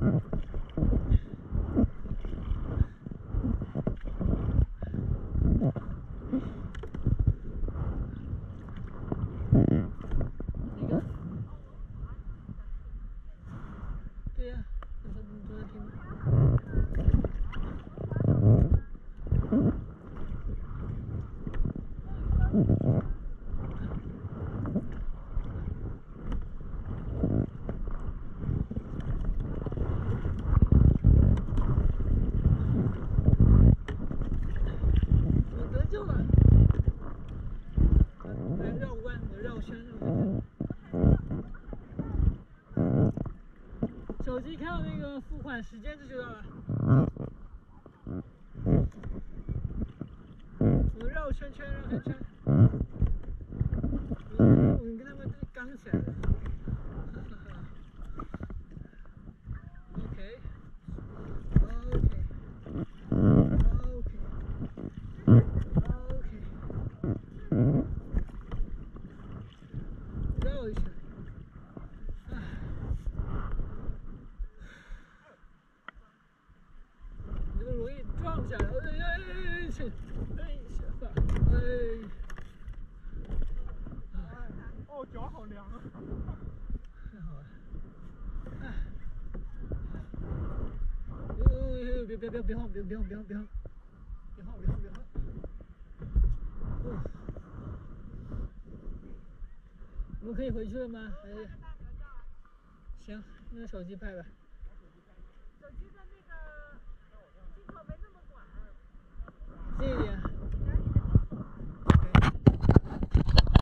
Mm-hmm. 手机看到那个付款时间就知道了。我绕圈圈，绕圈圈。下来，哎哎哎哎去，哎小子，哎，哦，脚好凉啊！太好了，哎，哎别别别别晃，别别晃别晃别晃，别晃别晃别晃，哦我们可以回去了吗？还是？行，那手机拍吧。手机在那